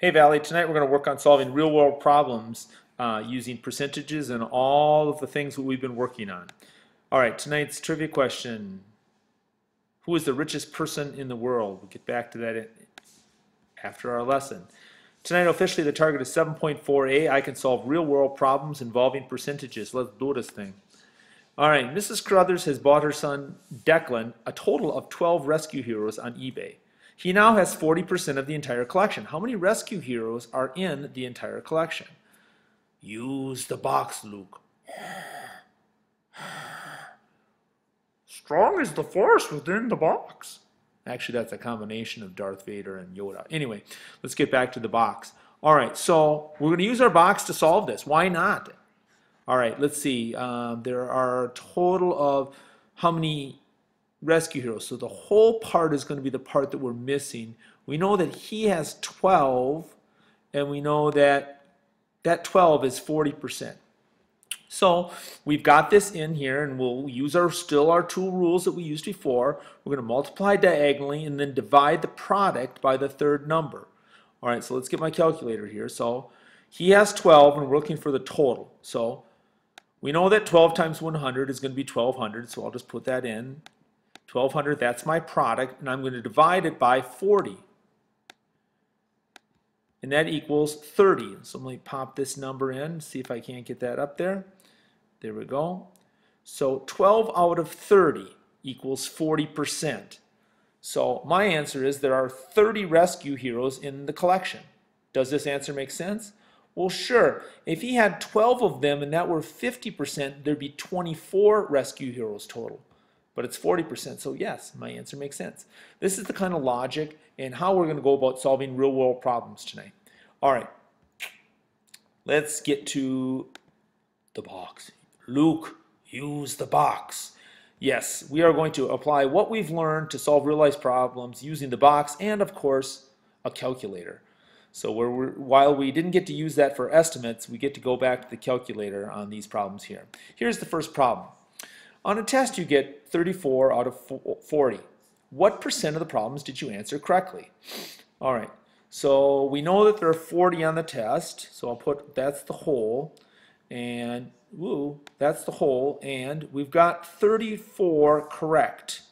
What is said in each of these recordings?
Hey Valley, tonight we're going to work on solving real world problems uh, using percentages and all of the things that we've been working on. All right, tonight's trivia question. Who is the richest person in the world? We'll get back to that after our lesson. Tonight officially the target is 7.4a. I can solve real world problems involving percentages. Let's do this thing. All right, Mrs. Crothers has bought her son Declan a total of 12 rescue heroes on eBay. He now has 40% of the entire collection. How many rescue heroes are in the entire collection? Use the box, Luke. Strong is the force within the box. Actually, that's a combination of Darth Vader and Yoda. Anyway, let's get back to the box. All right, so we're going to use our box to solve this. Why not? All right, let's see. Um, there are a total of how many rescue heroes. So the whole part is going to be the part that we're missing. We know that he has 12, and we know that that 12 is 40%. So we've got this in here, and we'll use our still our two rules that we used before. We're going to multiply diagonally and then divide the product by the third number. All right, so let's get my calculator here. So he has 12, and we're looking for the total. So we know that 12 times 100 is going to be 1200, so I'll just put that in. 1200, that's my product, and I'm going to divide it by 40. And that equals 30. So let me pop this number in, see if I can't get that up there. There we go. So 12 out of 30 equals 40%. So my answer is there are 30 rescue heroes in the collection. Does this answer make sense? Well, sure. If he had 12 of them and that were 50%, there'd be 24 rescue heroes total but it's 40%. So yes, my answer makes sense. This is the kind of logic and how we're going to go about solving real world problems tonight. All right, let's get to the box. Luke, use the box. Yes, we are going to apply what we've learned to solve real life problems using the box and, of course, a calculator. So while we didn't get to use that for estimates, we get to go back to the calculator on these problems here. Here's the first problem. On a test, you get 34 out of 40. What percent of the problems did you answer correctly? All right, so we know that there are 40 on the test, so I'll put that's the whole, and ooh, that's the whole, and we've got 34 correct.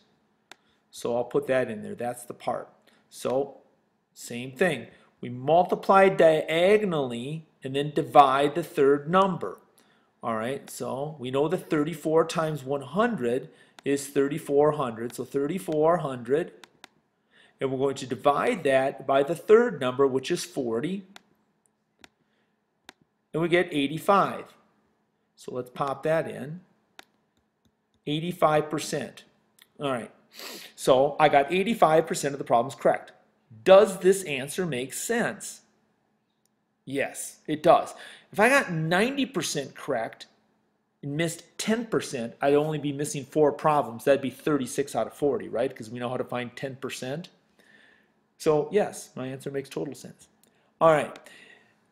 So I'll put that in there, that's the part. So, same thing. We multiply diagonally and then divide the third number. All right, so we know that 34 times 100 is 3400. So 3400. And we're going to divide that by the third number, which is 40. And we get 85. So let's pop that in. 85%. All right. So I got 85% of the problems correct. Does this answer make sense? Yes, it does. If I got 90% correct and missed 10%, I'd only be missing four problems. That'd be 36 out of 40, right? Because we know how to find 10%. So yes, my answer makes total sense. All right.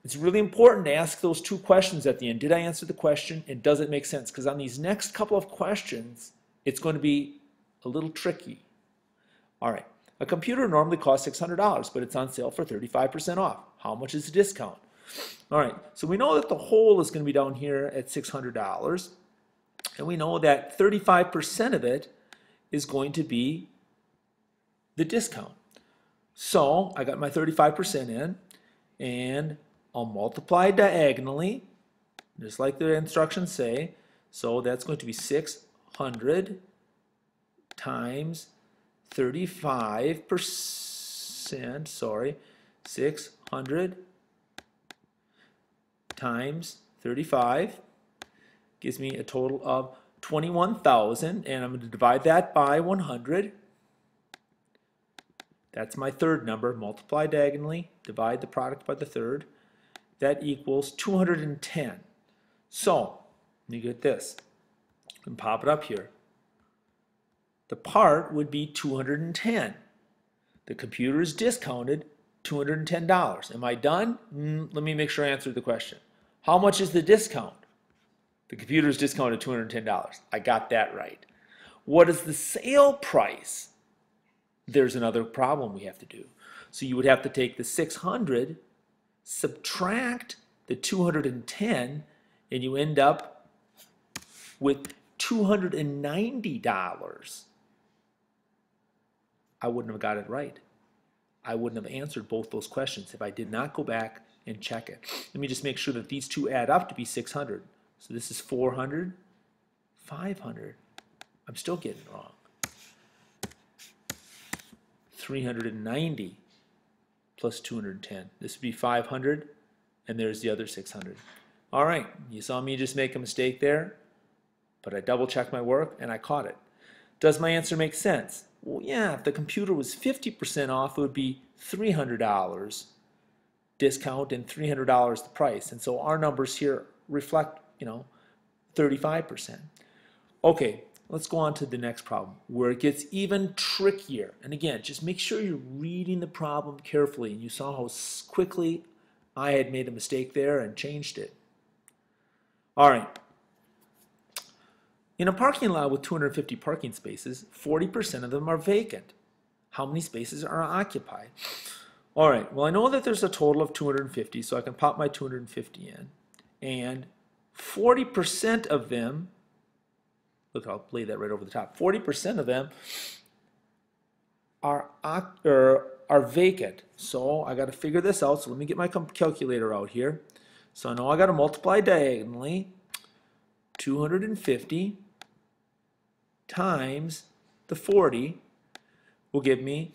It's really important to ask those two questions at the end. Did I answer the question and does it make sense? Because on these next couple of questions, it's going to be a little tricky. All right. A computer normally costs $600, but it's on sale for 35% off. How much is the discount? All right, so we know that the whole is going to be down here at $600. And we know that 35% of it is going to be the discount. So I got my 35% in, and I'll multiply diagonally, just like the instructions say. So that's going to be 600 times 35%, sorry, 600 times 35 gives me a total of 21,000 and I'm going to divide that by 100. That's my third number. Multiply diagonally, divide the product by the third. That equals 210. So, you get this. And pop it up here. The part would be 210. The computer is discounted $210. Am I done? Mm, let me make sure I answered the question. How much is the discount? The computer is discounted $210. I got that right. What is the sale price? There's another problem we have to do. So you would have to take the 600 subtract the 210 and you end up with $290. I wouldn't have got it right. I wouldn't have answered both those questions if I did not go back and check it. Let me just make sure that these two add up to be 600. So this is 400, 500. I'm still getting wrong. 390 plus 210. This would be 500, and there's the other 600. All right, you saw me just make a mistake there, but I double checked my work and I caught it. Does my answer make sense? Well, yeah, if the computer was 50% off, it would be $300 discount and $300 the price. And so our numbers here reflect, you know, 35%. Okay, let's go on to the next problem where it gets even trickier. And again, just make sure you're reading the problem carefully. And you saw how quickly I had made a mistake there and changed it. All right. In a parking lot with 250 parking spaces, 40% of them are vacant. How many spaces are occupied? All right, well, I know that there's a total of 250, so I can pop my 250 in. And 40% of them, look, I'll lay that right over the top, 40% of them are, or are vacant. So I got to figure this out. So let me get my calculator out here. So I know I got to multiply diagonally 250 times the 40 will give me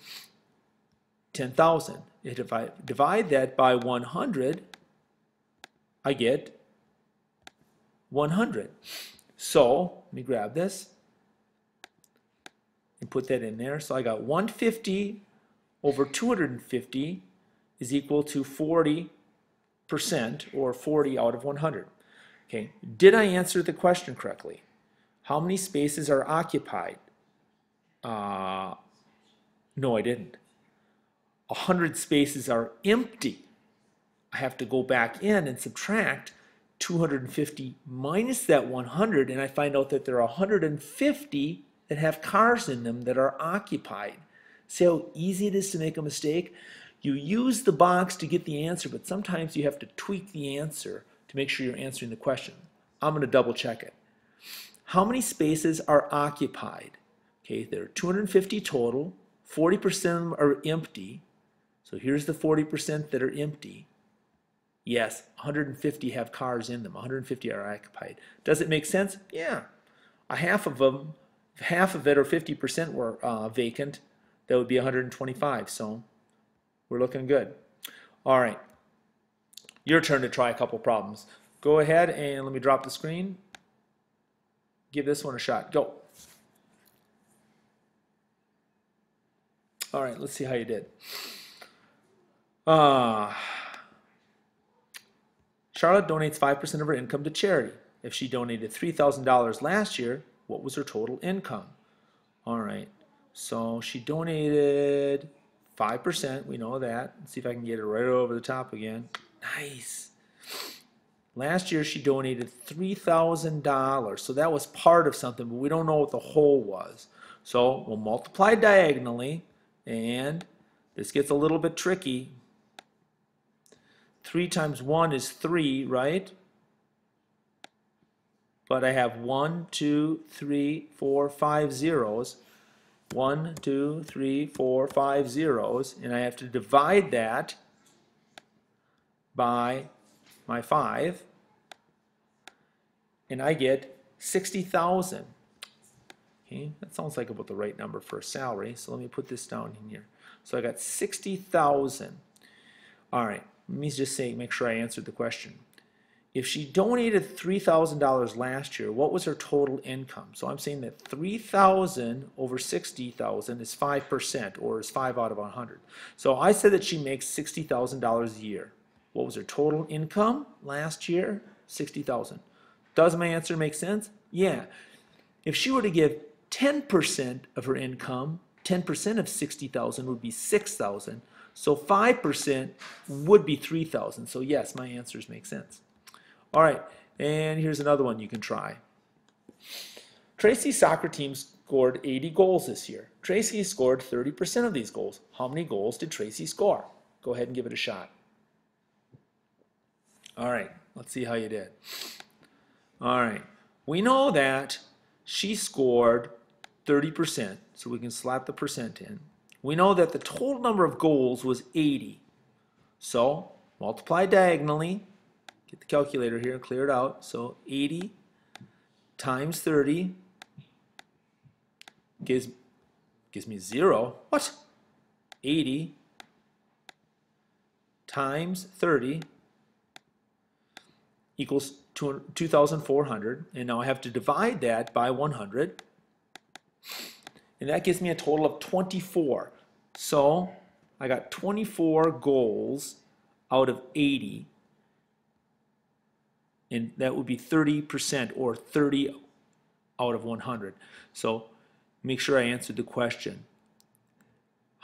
10,000. If I divide that by 100, I get 100. So, let me grab this and put that in there. So I got 150 over 250 is equal to 40% or 40 out of 100. Okay, did I answer the question correctly? How many spaces are occupied? Uh, no, I didn't. 100 spaces are empty. I have to go back in and subtract 250 minus that 100 and I find out that there are 150 that have cars in them that are occupied. See how easy it is to make a mistake? You use the box to get the answer, but sometimes you have to tweak the answer to make sure you're answering the question. I'm going to double check it. How many spaces are occupied? Okay, there are 250 total, 40% of them are empty. So here's the 40% that are empty. Yes, 150 have cars in them, 150 are occupied. Does it make sense? Yeah. A half of them, half of it or 50% were uh, vacant, that would be 125. So we're looking good. All right. Your turn to try a couple problems. Go ahead and let me drop the screen. Give this one a shot. Go. All right, let's see how you did. Uh, Charlotte donates 5% of her income to charity. If she donated $3,000 last year, what was her total income? All right. So she donated 5%. We know that. Let's see if I can get it right over the top again. Nice. Last year she donated $3,000. So that was part of something, but we don't know what the whole was. So we'll multiply diagonally, and this gets a little bit tricky. 3 times 1 is 3, right? But I have one, two, three, four, five zeros one, two, three, four, five zeros, and I have to divide that by my 5, and I get 60,000. Okay, that sounds like about the right number for a salary, so let me put this down in here. So I got 60,000. All right, let me just say, make sure I answered the question if she donated $3,000 last year, what was her total income? So I'm saying that 3,000 over 60,000 is 5% or is 5 out of 100. So I said that she makes $60,000 a year. What was her total income last year? 60,000. Does my answer make sense? Yeah. If she were to give 10% of her income, 10% of 60,000 would be 6,000. So 5% would be 3,000. So yes, my answers make sense. All right, and here's another one you can try. Tracy's soccer team scored 80 goals this year. Tracy scored 30% of these goals. How many goals did Tracy score? Go ahead and give it a shot. All right, let's see how you did. All right, we know that she scored 30%, so we can slap the percent in. We know that the total number of goals was 80. So multiply diagonally, get the calculator here, and clear it out. So 80 times 30 gives, gives me zero. What? 80 times 30 equals 2,400. And now I have to divide that by 100. And that gives me a total of 24. So I got 24 goals out of 80. And that would be 30% or 30 out of 100. So make sure I answered the question.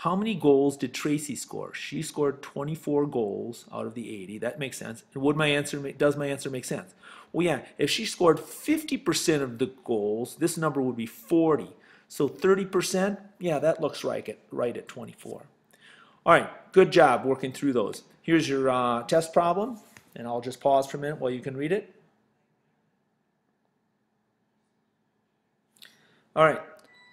How many goals did Tracy score? She scored 24 goals out of the 80. That makes sense. And would my answer make, does my answer make sense? Well, yeah, if she scored 50% of the goals, this number would be 40. So 30%, yeah, that looks right at, right at 24. All right, good job working through those. Here's your uh, test problem, and I'll just pause for a minute while you can read it. All right,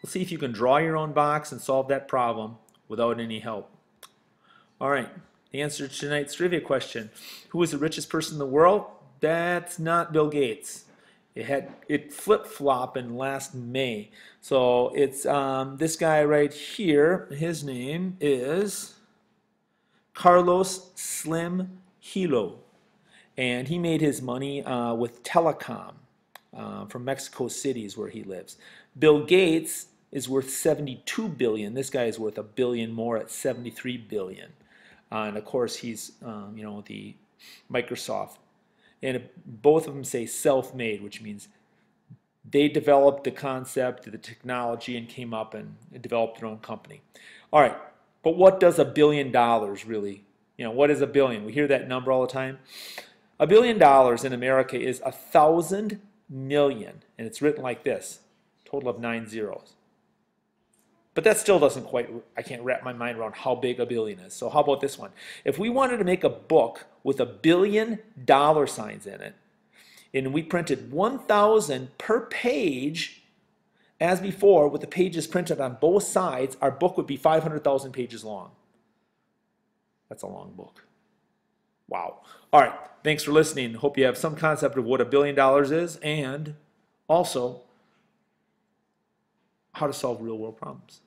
let's see if you can draw your own box and solve that problem without any help. All right, the answer to tonight's trivia question. Who is the richest person in the world? That's not Bill Gates. It had it flip flopping last May. So it's um, this guy right here. His name is Carlos Slim Helú, and he made his money uh, with telecom uh, from Mexico City is where he lives. Bill Gates is worth 72 billion. This guy is worth a billion more at 73 billion. Uh, and of course, he's um, you know the Microsoft, and both of them say self-made, which means they developed the concept, the technology, and came up and developed their own company. All right, but what does a billion dollars really? You know, what is a billion? We hear that number all the time. A billion dollars in America is a thousand million, and it's written like this: total of nine zeros. But that still doesn't quite, I can't wrap my mind around how big a billion is. So how about this one? If we wanted to make a book with a billion dollar signs in it, and we printed 1,000 per page, as before, with the pages printed on both sides, our book would be 500,000 pages long. That's a long book. Wow. All right. Thanks for listening. Hope you have some concept of what a billion dollars is and also how to solve real world problems.